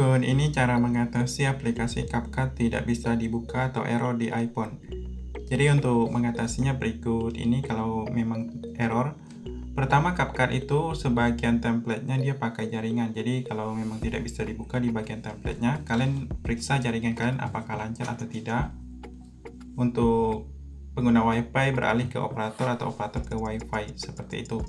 Berikut ini cara mengatasi aplikasi CapCut tidak bisa dibuka atau error di iPhone. Jadi untuk mengatasinya berikut ini kalau memang error. Pertama CapCut itu sebagian templatenya dia pakai jaringan. Jadi kalau memang tidak bisa dibuka di bagian templatenya, kalian periksa jaringan kalian apakah lancar atau tidak. Untuk pengguna WiFi beralih ke operator atau operator ke WiFi seperti itu.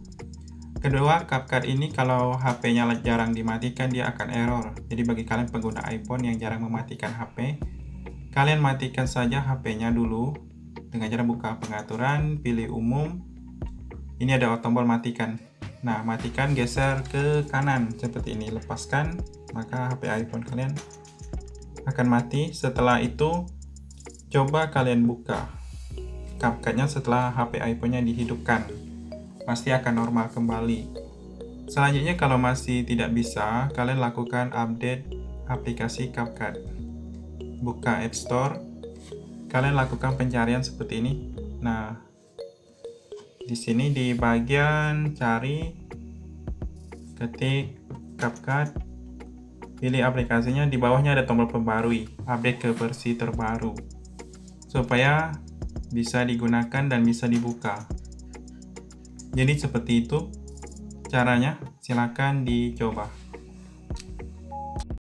Kedua, CapCut ini kalau HP-nya jarang dimatikan dia akan error. Jadi bagi kalian pengguna iPhone yang jarang mematikan HP, kalian matikan saja HP-nya dulu dengan cara buka pengaturan, pilih umum. Ini ada tombol matikan. Nah, matikan geser ke kanan seperti ini. Lepaskan, maka HP iPhone kalian akan mati. Setelah itu, coba kalian buka CapCut-nya setelah HP iPhone-nya dihidupkan pasti akan normal kembali. Selanjutnya kalau masih tidak bisa, kalian lakukan update aplikasi CapCut. Buka App Store, kalian lakukan pencarian seperti ini. Nah, di sini di bagian cari, ketik CapCut, pilih aplikasinya, di bawahnya ada tombol pembarui, update ke versi terbaru, supaya bisa digunakan dan bisa dibuka. Jadi seperti itu caranya, silakan dicoba.